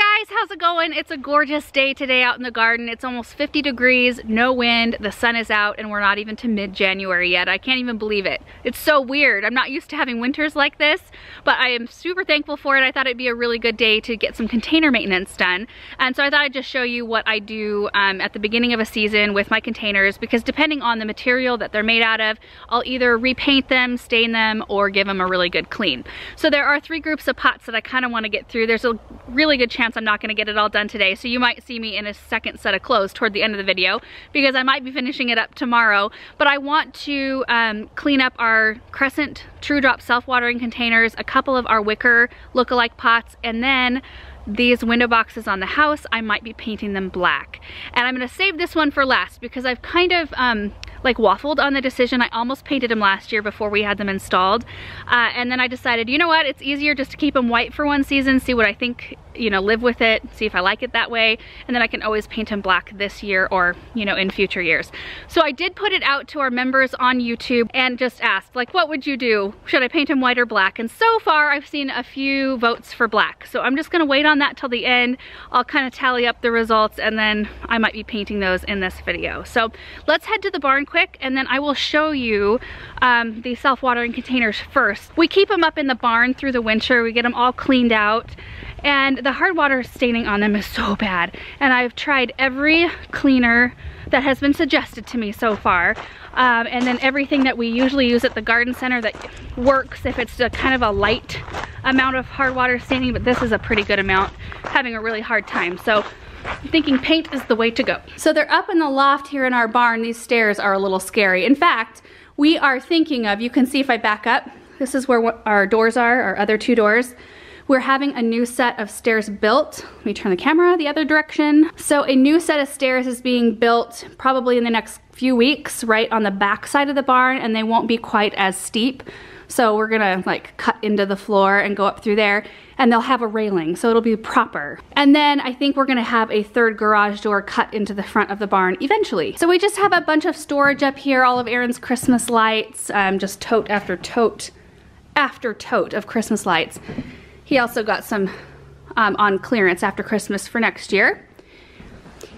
Venga. Guys, how's it going? It's a gorgeous day today out in the garden. It's almost 50 degrees, no wind, the sun is out, and we're not even to mid-January yet. I can't even believe it. It's so weird. I'm not used to having winters like this, but I am super thankful for it. I thought it'd be a really good day to get some container maintenance done. And so I thought I'd just show you what I do um, at the beginning of a season with my containers, because depending on the material that they're made out of, I'll either repaint them, stain them, or give them a really good clean. So there are three groups of pots that I kind of want to get through. There's a really good chance I'm not gonna get it all done today. So you might see me in a second set of clothes toward the end of the video because I might be finishing it up tomorrow. But I want to um, clean up our Crescent Trudrop self-watering containers, a couple of our wicker look-alike pots, and then these window boxes on the house, I might be painting them black. And I'm gonna save this one for last because I've kind of um, like waffled on the decision. I almost painted them last year before we had them installed. Uh, and then I decided, you know what, it's easier just to keep them white for one season, see what I think, you know, live with it, see if I like it that way. And then I can always paint them black this year or, you know, in future years. So I did put it out to our members on YouTube and just asked, like, what would you do? Should I paint them white or black? And so far I've seen a few votes for black. So I'm just gonna wait on that till the end. I'll kind of tally up the results and then I might be painting those in this video. So let's head to the barn quick and then I will show you um, the self-watering containers first. We keep them up in the barn through the winter. We get them all cleaned out and the hard water staining on them is so bad. And I've tried every cleaner that has been suggested to me so far. Um, and then everything that we usually use at the garden center that works if it's a kind of a light amount of hard water staining, but this is a pretty good amount, having a really hard time. So I'm thinking paint is the way to go. So they're up in the loft here in our barn. These stairs are a little scary. In fact, we are thinking of, you can see if I back up, this is where our doors are, our other two doors. We're having a new set of stairs built. Let me turn the camera the other direction. So a new set of stairs is being built probably in the next few weeks right on the back side of the barn and they won't be quite as steep. So we're gonna like cut into the floor and go up through there and they'll have a railing, so it'll be proper. And then I think we're gonna have a third garage door cut into the front of the barn eventually. So we just have a bunch of storage up here, all of Aaron's Christmas lights, um, just tote after tote after tote of Christmas lights. He also got some um, on clearance after Christmas for next year.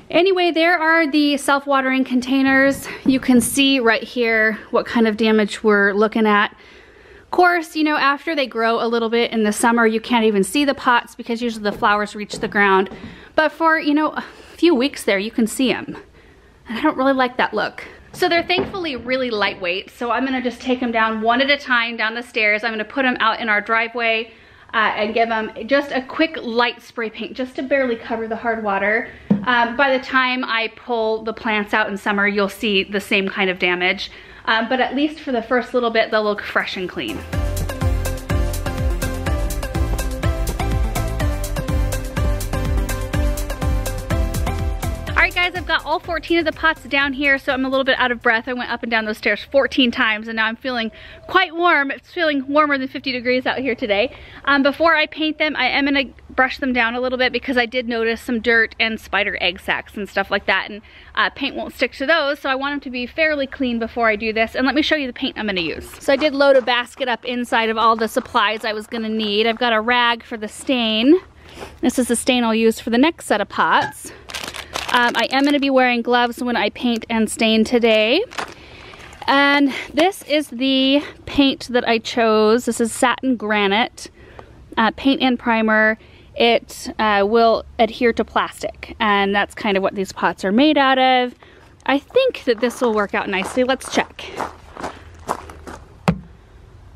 Anyway, there are the self-watering containers. You can see right here what kind of damage we're looking at Of course, you know, after they grow a little bit in the summer, you can't even see the pots because usually the flowers reach the ground. But for, you know, a few weeks there, you can see them. And I don't really like that look. So they're thankfully really lightweight. So I'm gonna just take them down one at a time down the stairs. I'm gonna put them out in our driveway uh, and give them just a quick light spray paint just to barely cover the hard water. Um, by the time I pull the plants out in summer, you'll see the same kind of damage um, but at least for the first little bit, they'll look fresh and clean. Guys, I've got all 14 of the pots down here, so I'm a little bit out of breath. I went up and down those stairs 14 times, and now I'm feeling quite warm. It's feeling warmer than 50 degrees out here today. Um, before I paint them, I am gonna brush them down a little bit because I did notice some dirt and spider egg sacs and stuff like that and uh, paint won't stick to those so I want them to be fairly clean before I do this and let me show you the paint I'm going to use. So I did load a basket up inside of all the supplies I was going to need. I've got a rag for the stain. This is the stain I'll use for the next set of pots. Um, I am going to be wearing gloves when I paint and stain today. And this is the paint that I chose. This is satin granite uh, paint and primer it uh, will adhere to plastic and that's kind of what these pots are made out of. I think that this will work out nicely. Let's check.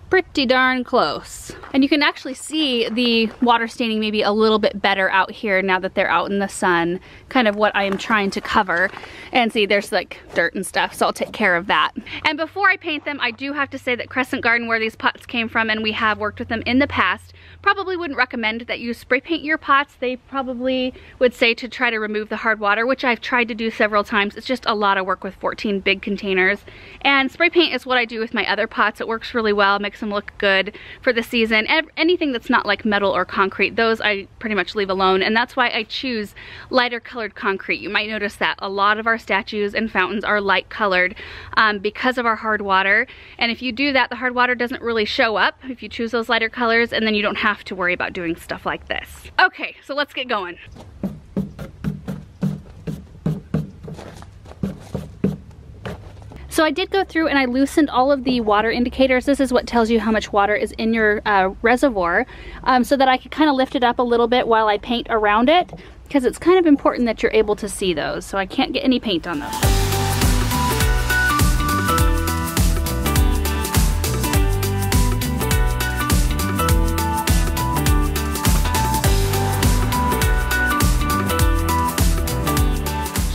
Pretty darn close. And you can actually see the water staining maybe a little bit better out here now that they're out in the sun, kind of what I am trying to cover. And see, there's like dirt and stuff, so I'll take care of that. And before I paint them, I do have to say that Crescent Garden, where these pots came from, and we have worked with them in the past, probably wouldn't recommend that you spray paint your pots. They probably would say to try to remove the hard water, which I've tried to do several times. It's just a lot of work with 14 big containers. And spray paint is what I do with my other pots. It works really well, makes makes them look good for the season. Anything that's not like metal or concrete, those I pretty much leave alone. And that's why I choose lighter colored concrete. You might notice that a lot of our statues and fountains are light colored um, because of our hard water. And if you do that, the hard water doesn't really show up if you choose those lighter colors and then you don't have to worry about doing stuff like this. Okay, so let's get going. So I did go through and I loosened all of the water indicators. This is what tells you how much water is in your uh, reservoir um, so that I could kind of lift it up a little bit while I paint around it because it's kind of important that you're able to see those. So I can't get any paint on those.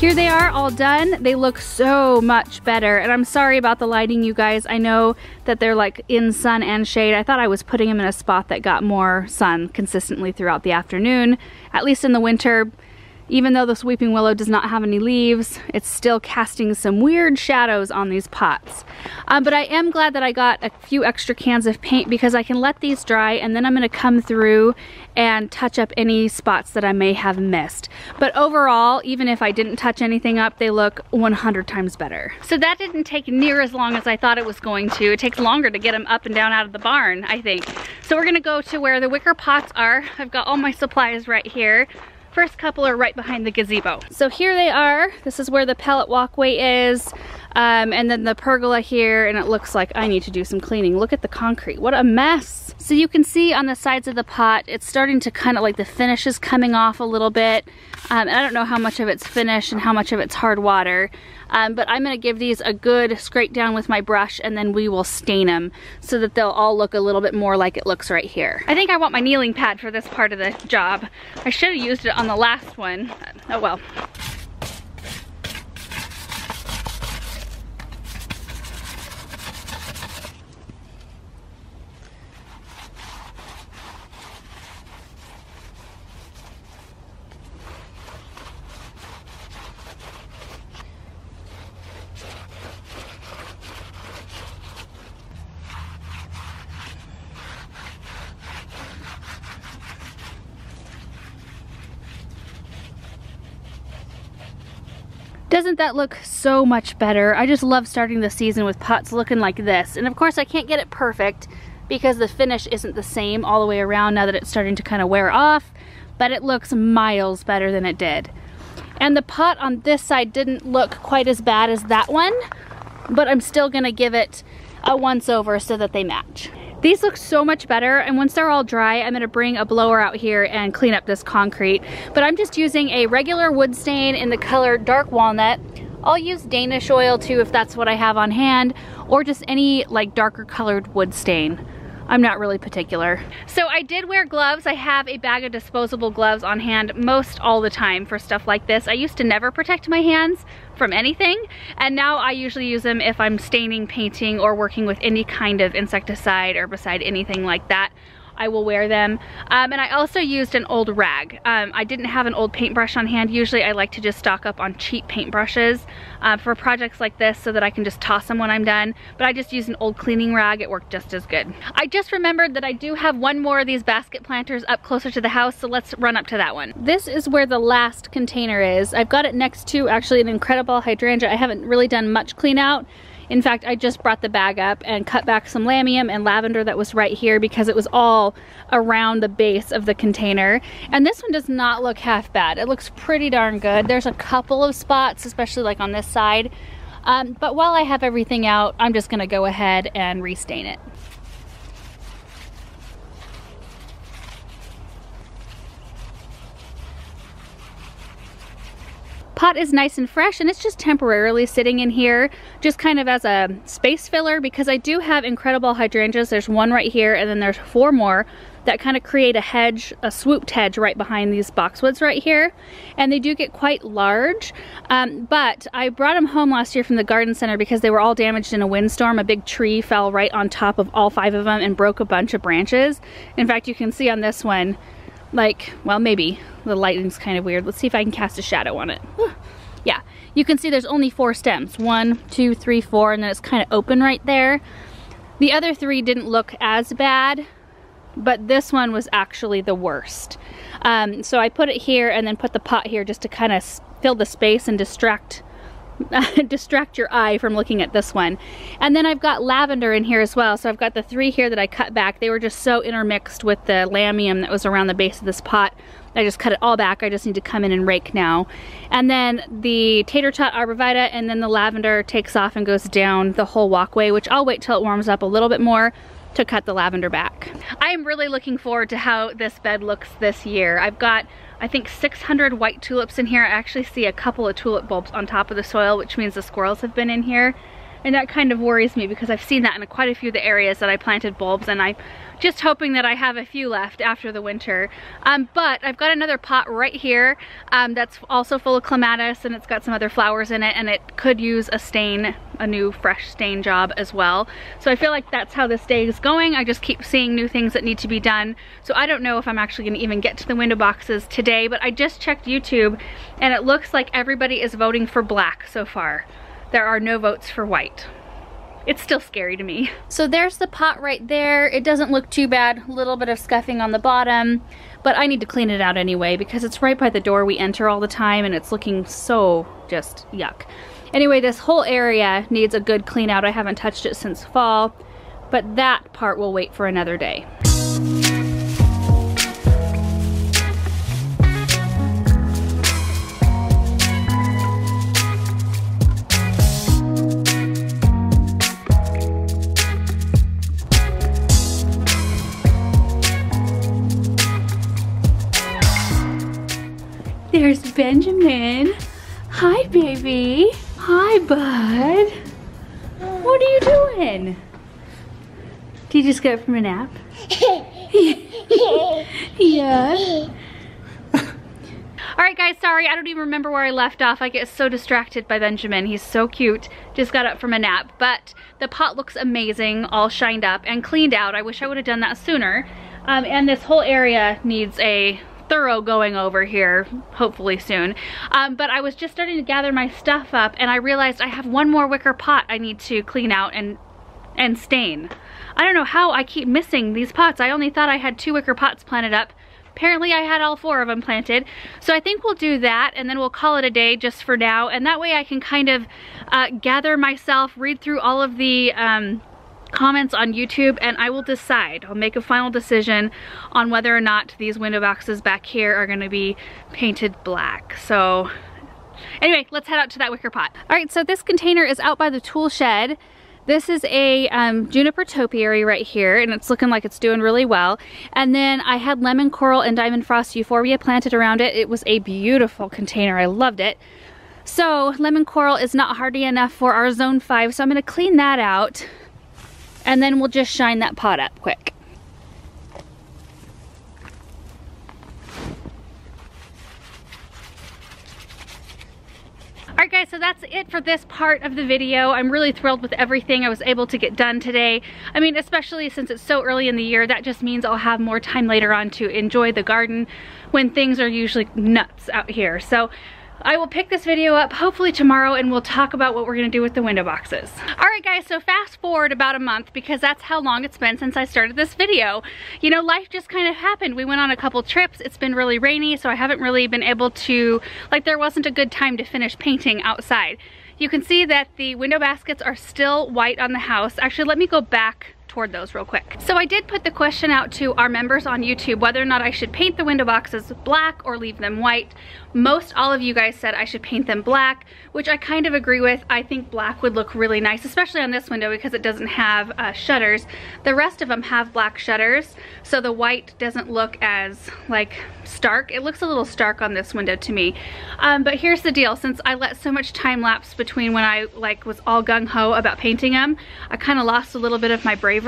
Here they are all done. They look so much better. And I'm sorry about the lighting, you guys. I know that they're like in sun and shade. I thought I was putting them in a spot that got more sun consistently throughout the afternoon. At least in the winter, even though the weeping willow does not have any leaves, it's still casting some weird shadows on these pots. Um, but I am glad that I got a few extra cans of paint because I can let these dry and then I'm gonna come through and touch up any spots that I may have missed. But overall, even if I didn't touch anything up, they look 100 times better. So that didn't take near as long as I thought it was going to. It takes longer to get them up and down out of the barn, I think. So we're gonna go to where the wicker pots are. I've got all my supplies right here. First couple are right behind the gazebo. So here they are. This is where the pellet walkway is. Um, and then the pergola here, and it looks like I need to do some cleaning. Look at the concrete, what a mess. So you can see on the sides of the pot, it's starting to kind of like the finish is coming off a little bit. Um, I don't know how much of it's finished and how much of it's hard water. Um, but I'm gonna give these a good scrape down with my brush and then we will stain them so that they'll all look a little bit more like it looks right here. I think I want my kneeling pad for this part of the job. I should have used it on the last one. Oh well. Doesn't that look so much better? I just love starting the season with pots looking like this. And of course I can't get it perfect because the finish isn't the same all the way around now that it's starting to kind of wear off, but it looks miles better than it did. And the pot on this side didn't look quite as bad as that one, but I'm still gonna give it a once over so that they match. These look so much better and once they're all dry, I'm gonna bring a blower out here and clean up this concrete. But I'm just using a regular wood stain in the color dark walnut. I'll use Danish oil too if that's what I have on hand or just any like darker colored wood stain. I'm not really particular. So I did wear gloves. I have a bag of disposable gloves on hand most all the time for stuff like this. I used to never protect my hands from anything and now I usually use them if I'm staining, painting, or working with any kind of insecticide, herbicide, anything like that. I will wear them. Um, and I also used an old rag. Um, I didn't have an old paintbrush on hand. Usually I like to just stock up on cheap paintbrushes uh, for projects like this so that I can just toss them when I'm done. But I just used an old cleaning rag. It worked just as good. I just remembered that I do have one more of these basket planters up closer to the house, so let's run up to that one. This is where the last container is. I've got it next to actually an incredible hydrangea. I haven't really done much clean out. In fact, I just brought the bag up and cut back some lamium and lavender that was right here because it was all around the base of the container. And this one does not look half bad. It looks pretty darn good. There's a couple of spots, especially like on this side. Um, but while I have everything out, I'm just gonna go ahead and restain it. Pot is nice and fresh and it's just temporarily sitting in here just kind of as a space filler because I do have incredible hydrangeas. There's one right here and then there's four more that kind of create a hedge, a swooped hedge right behind these boxwoods right here. And they do get quite large, um, but I brought them home last year from the garden center because they were all damaged in a windstorm. A big tree fell right on top of all five of them and broke a bunch of branches. In fact, you can see on this one, like, well, maybe the lighting's kind of weird. Let's see if I can cast a shadow on it. yeah, you can see there's only four stems. One, two, three, four, and then it's kind of open right there. The other three didn't look as bad, but this one was actually the worst. Um, so I put it here and then put the pot here just to kind of fill the space and distract distract your eye from looking at this one. And then I've got lavender in here as well. So I've got the three here that I cut back. They were just so intermixed with the lamium that was around the base of this pot. I just cut it all back. I just need to come in and rake now. And then the tater tot arborvitae and then the lavender takes off and goes down the whole walkway, which I'll wait till it warms up a little bit more to cut the lavender back. I am really looking forward to how this bed looks this year. I've got I think 600 white tulips in here. I actually see a couple of tulip bulbs on top of the soil, which means the squirrels have been in here. And that kind of worries me because I've seen that in quite a few of the areas that I planted bulbs and I'm just hoping that I have a few left after the winter. Um, but I've got another pot right here um, that's also full of clematis and it's got some other flowers in it and it could use a stain, a new fresh stain job as well. So I feel like that's how this day is going. I just keep seeing new things that need to be done. So I don't know if I'm actually gonna even get to the window boxes today, but I just checked YouTube and it looks like everybody is voting for black so far there are no votes for white. It's still scary to me. So there's the pot right there. It doesn't look too bad. A little bit of scuffing on the bottom, but I need to clean it out anyway because it's right by the door we enter all the time and it's looking so just yuck. Anyway, this whole area needs a good clean out. I haven't touched it since fall, but that part will wait for another day. There's Benjamin. Hi, baby. Hi, bud. What are you doing? Did you just get up from a nap? yeah. All right, guys, sorry. I don't even remember where I left off. I get so distracted by Benjamin. He's so cute. Just got up from a nap. But the pot looks amazing, all shined up and cleaned out. I wish I would have done that sooner. Um, and this whole area needs a thorough going over here, hopefully soon. Um, but I was just starting to gather my stuff up and I realized I have one more wicker pot I need to clean out and, and stain. I don't know how I keep missing these pots. I only thought I had two wicker pots planted up. Apparently I had all four of them planted. So I think we'll do that and then we'll call it a day just for now. And that way I can kind of uh, gather myself, read through all of the um, comments on YouTube and I will decide. I'll make a final decision on whether or not these window boxes back here are gonna be painted black. So anyway, let's head out to that wicker pot. All right, so this container is out by the tool shed. This is a um, juniper topiary right here and it's looking like it's doing really well. And then I had lemon coral and diamond frost euphorbia planted around it. It was a beautiful container. I loved it. So lemon coral is not hardy enough for our zone 5 so I'm going to clean that out and then we'll just shine that pot up quick. Alright guys, so that's it for this part of the video. I'm really thrilled with everything I was able to get done today. I mean, especially since it's so early in the year, that just means I'll have more time later on to enjoy the garden when things are usually nuts out here. So I will pick this video up hopefully tomorrow and we'll talk about what we're gonna do with the window boxes. All right guys, so fast forward about a month because that's how long it's been since I started this video. You know, life just kind of happened. We went on a couple trips. It's been really rainy, so I haven't really been able to, like there wasn't a good time to finish painting outside. You can see that the window baskets are still white on the house. Actually, let me go back toward those real quick. So I did put the question out to our members on YouTube whether or not I should paint the window boxes black or leave them white. Most all of you guys said I should paint them black, which I kind of agree with. I think black would look really nice, especially on this window because it doesn't have uh, shutters. The rest of them have black shutters, so the white doesn't look as like stark. It looks a little stark on this window to me. Um, but here's the deal, since I let so much time lapse between when I like was all gung-ho about painting them, I kind of lost a little bit of my bravery.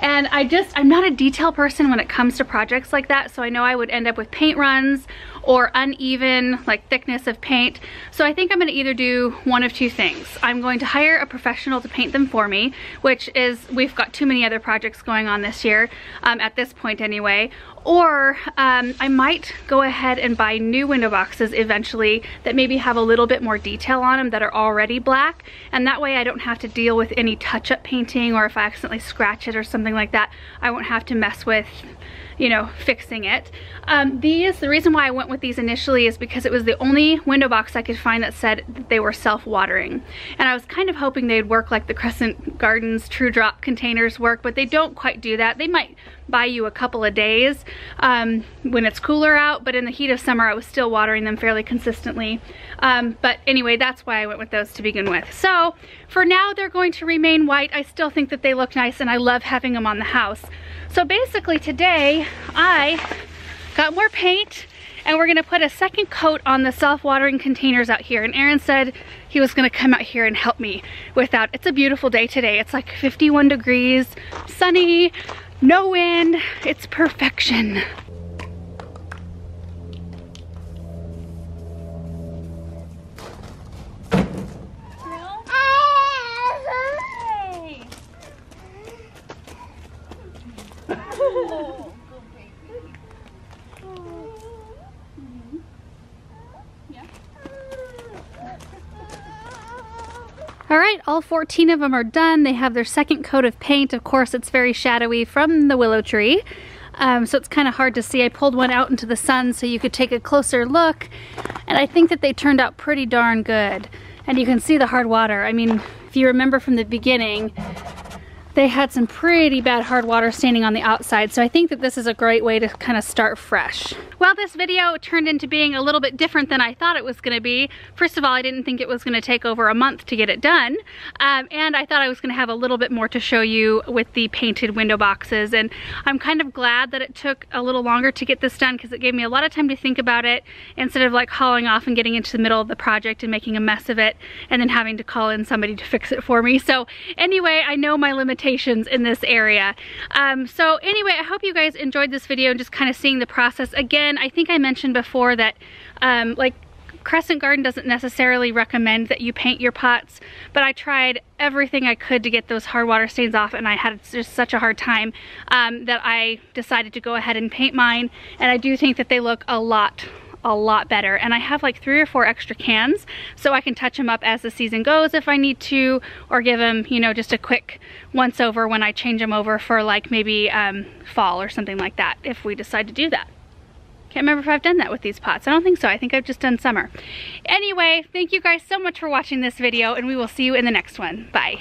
And I just, I'm not a detail person when it comes to projects like that, so I know I would end up with paint runs or uneven like thickness of paint. So I think I'm gonna either do one of two things. I'm going to hire a professional to paint them for me, which is, we've got too many other projects going on this year, um, at this point anyway, Or um, I might go ahead and buy new window boxes eventually that maybe have a little bit more detail on them that are already black. And that way I don't have to deal with any touch-up painting or if I accidentally scratch it or something like that, I won't have to mess with you know, fixing it. Um, these, the reason why I went with these initially is because it was the only window box I could find that said that they were self-watering. And I was kind of hoping they'd work like the Crescent Gardens Trudrop containers work, but they don't quite do that. They might buy you a couple of days um, when it's cooler out, but in the heat of summer I was still watering them fairly consistently. Um, but anyway, that's why I went with those to begin with. So for now, they're going to remain white. I still think that they look nice and I love having them on the house. So basically today I got more paint and we're gonna put a second coat on the self-watering containers out here. And Aaron said he was gonna come out here and help me with that. It's a beautiful day today. It's like 51 degrees, sunny, no wind. It's perfection. All right, all 14 of them are done. They have their second coat of paint. Of course, it's very shadowy from the willow tree. Um, so it's kind of hard to see. I pulled one out into the sun so you could take a closer look. And I think that they turned out pretty darn good. And you can see the hard water. I mean, if you remember from the beginning, they had some pretty bad hard water standing on the outside. So I think that this is a great way to kind of start fresh. Well, this video turned into being a little bit different than I thought it was gonna be. First of all, I didn't think it was gonna take over a month to get it done. Um, and I thought I was gonna have a little bit more to show you with the painted window boxes. And I'm kind of glad that it took a little longer to get this done because it gave me a lot of time to think about it instead of like hauling off and getting into the middle of the project and making a mess of it and then having to call in somebody to fix it for me. So anyway, I know my limitations in this area. Um, so anyway, I hope you guys enjoyed this video and just kind of seeing the process. Again, I think I mentioned before that um, like Crescent Garden doesn't necessarily recommend that you paint your pots, but I tried everything I could to get those hard water stains off and I had just such a hard time um, that I decided to go ahead and paint mine. And I do think that they look a lot a lot better and I have like three or four extra cans so I can touch them up as the season goes if I need to or give them you know just a quick once over when I change them over for like maybe um, fall or something like that if we decide to do that. Can't remember if I've done that with these pots. I don't think so. I think I've just done summer. Anyway, thank you guys so much for watching this video and we will see you in the next one. Bye.